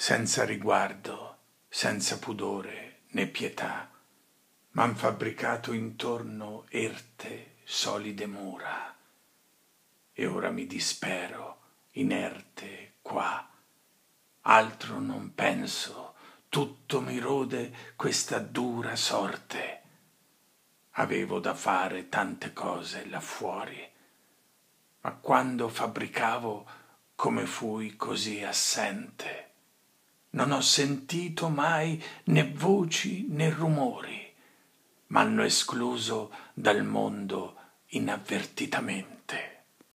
senza riguardo, senza pudore né pietà, m'han fabbricato intorno erte, solide mura, e ora mi dispero, inerte qua, altro non penso, tutto mi rode questa dura sorte. Avevo da fare tante cose là fuori, ma quando fabbricavo come fui così assente. Non ho sentito mai né voci né rumori, m'hanno escluso dal mondo inavvertitamente.